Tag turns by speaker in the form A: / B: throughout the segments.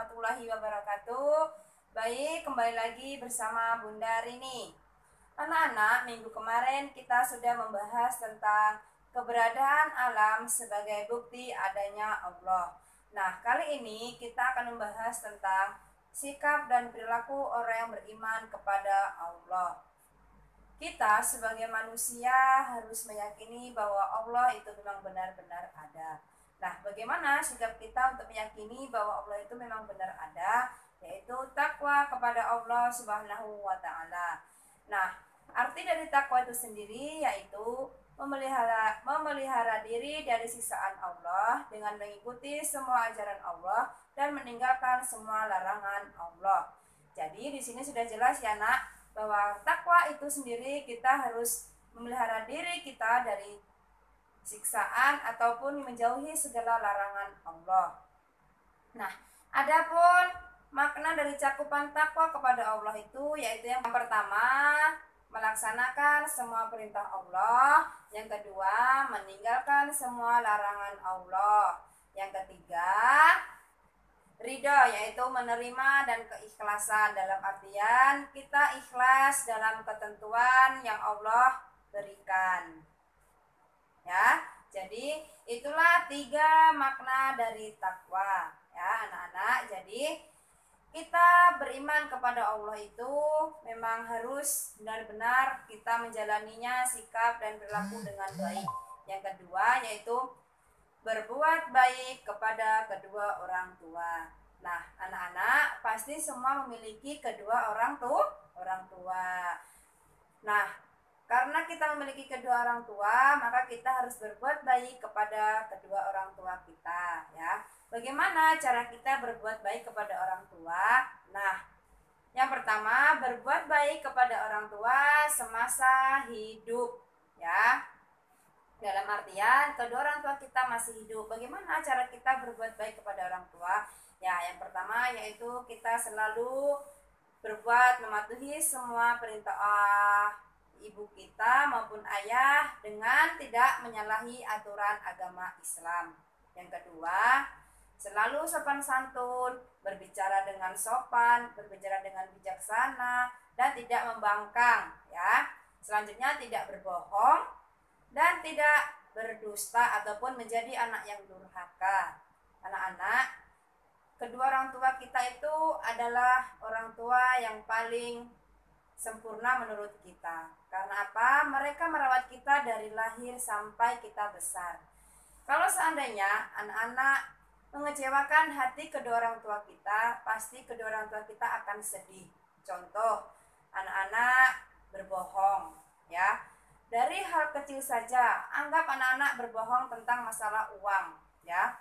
A: warahmatullahi wabarakatuh. Baik, kembali lagi bersama Bunda Rini. Anak-anak, minggu kemarin kita sudah membahas tentang keberadaan alam sebagai bukti adanya Allah. Nah, kali ini kita akan membahas tentang sikap dan perilaku orang yang beriman kepada Allah. Kita sebagai manusia harus meyakini bahwa Allah itu memang benar-benar ada. Nah, bagaimana sikap kita untuk meyakini bahwa Allah itu memang benar ada, yaitu takwa kepada Allah Subhanahu wa taala. Nah, arti dari takwa itu sendiri yaitu memelihara memelihara diri dari sisaan Allah dengan mengikuti semua ajaran Allah dan meninggalkan semua larangan Allah. Jadi di sini sudah jelas ya, Nak, bahwa takwa itu sendiri kita harus memelihara diri kita dari siksaan ataupun menjauhi segala larangan Allah. Nah, adapun makna dari cakupan takwa kepada Allah itu yaitu yang pertama melaksanakan semua perintah Allah, yang kedua meninggalkan semua larangan Allah, yang ketiga ridho yaitu menerima dan keikhlasan. Dalam artian kita ikhlas dalam ketentuan yang Allah berikan ya. Jadi itulah tiga makna dari takwa ya anak-anak. Jadi kita beriman kepada Allah itu memang harus benar-benar kita menjalaninya sikap dan berlaku dengan baik. Yang kedua yaitu berbuat baik kepada kedua orang tua. Nah anak-anak pasti semua memiliki kedua orang tuh orang tua. Nah kita memiliki kedua orang tua, maka kita harus berbuat baik kepada kedua orang tua kita, ya. Bagaimana cara kita berbuat baik kepada orang tua? Nah, yang pertama, berbuat baik kepada orang tua semasa hidup, ya. Dalam artian, kedua orang tua kita masih hidup. Bagaimana cara kita berbuat baik kepada orang tua? Ya, yang pertama yaitu kita selalu berbuat mematuhi semua perintah ibu kita maupun ayah dengan tidak menyalahi aturan agama Islam. Yang kedua, selalu sopan santun, berbicara dengan sopan, berbicara dengan bijaksana, dan tidak membangkang. Ya, selanjutnya tidak berbohong dan tidak berdusta ataupun menjadi anak yang durhaka. Anak-anak, kedua orang tua kita itu adalah orang tua yang paling sempurna menurut kita. Karena apa? Mereka merawat kita dari lahir sampai kita besar. Kalau seandainya anak-anak mengecewakan hati kedua orang tua kita, pasti kedua orang tua kita akan sedih. Contoh, anak-anak berbohong, ya. Dari hal kecil saja, anggap anak-anak berbohong tentang masalah uang, ya.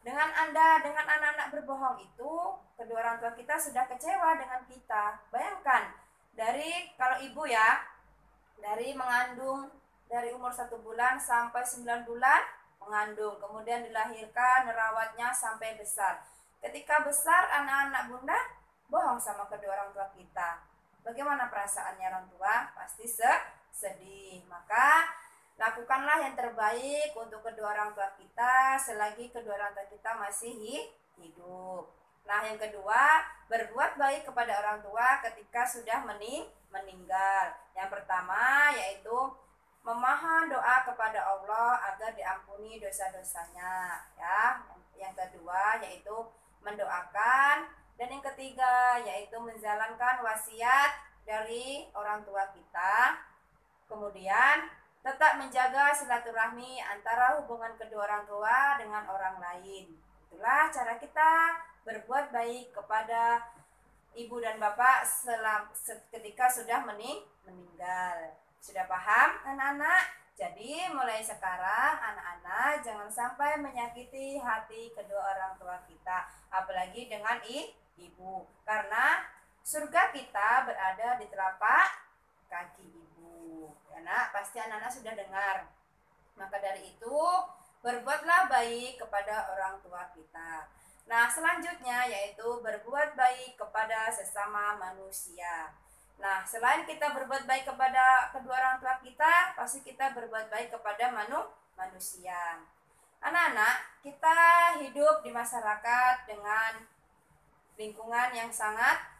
A: Dengan Anda, dengan anak-anak berbohong itu, kedua orang tua kita sudah kecewa dengan kita. Bayangkan, dari kalau ibu ya, dari mengandung dari umur satu bulan sampai 9 bulan mengandung, kemudian dilahirkan, merawatnya sampai besar. Ketika besar, anak-anak bunda bohong sama kedua orang tua kita. Bagaimana perasaannya orang tua? Pasti sedih. Maka lakukanlah yang terbaik untuk kedua orang tua kita selagi kedua orang tua kita masih hidup. Nah, yang kedua, berbuat baik kepada orang tua ketika sudah mening meninggal. Yang pertama yaitu memohon doa kepada Allah agar diampuni dosa-dosanya, ya. Yang kedua yaitu mendoakan dan yang ketiga yaitu menjalankan wasiat dari orang tua kita. Kemudian tetap menjaga silaturahmi antara hubungan kedua orang tua dengan orang lain. Itulah cara kita berbuat baik kepada ibu dan bapak selam, ketika sudah mening meninggal. Sudah paham anak-anak? Jadi mulai sekarang anak-anak jangan sampai menyakiti hati kedua orang tua kita, apalagi dengan ibu. Karena surga kita berada di telapak kaki ibu. Nak, pasti anak-anak sudah dengar. Maka dari itu, berbuatlah baik kepada orang tua kita. Nah, selanjutnya yaitu berbuat baik kepada sesama manusia. Nah, selain kita berbuat baik kepada kedua orang tua kita, pasti kita berbuat baik kepada manu manusia. Anak-anak, kita hidup di masyarakat dengan lingkungan yang sangat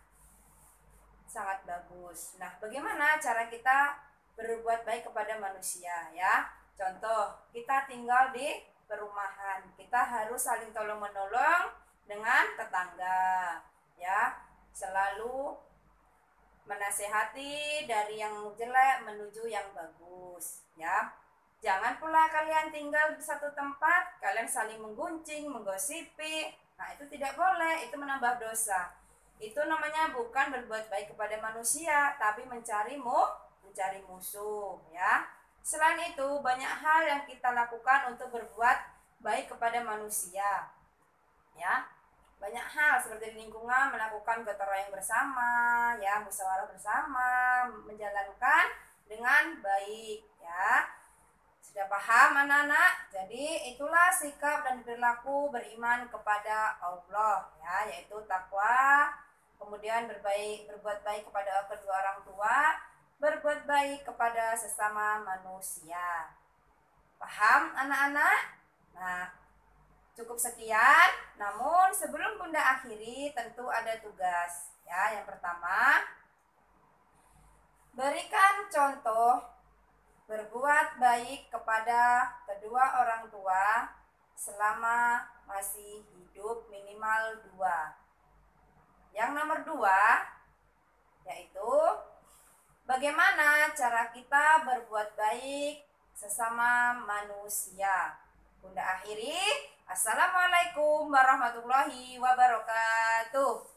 A: sangat bagus. Nah, bagaimana cara kita berbuat baik kepada manusia ya? Contoh, kita tinggal di perumahan. Kita harus saling tolong-menolong dengan tetangga ya. Selalu menasehati dari yang jelek menuju yang bagus ya. Jangan pula kalian tinggal di satu tempat, kalian saling mengguncing, menggosipi. Nah, itu tidak boleh, itu menambah dosa. Itu namanya bukan berbuat baik kepada manusia, tapi mencarimu, mencari musuh, ya. Selain itu, banyak hal yang kita lakukan untuk berbuat baik kepada manusia. Ya. Banyak hal seperti di lingkungan melakukan gotong royong bersama, ya, musyawarah bersama, menjalankan dengan baik, ya sudah paham anak-anak? Jadi itulah sikap dan perilaku beriman kepada Allah ya, yaitu takwa, kemudian berbaik berbuat baik kepada kedua orang tua, berbuat baik kepada sesama manusia. Paham anak-anak? Nah, cukup sekian. Namun sebelum Bunda akhiri tentu ada tugas. Ya, yang pertama berikan contoh berbuat baik kepada kedua orang tua selama masih hidup minimal dua. Yang nomor dua yaitu bagaimana cara kita berbuat baik sesama manusia. Bunda akhiri, Assalamualaikum warahmatullahi wabarakatuh.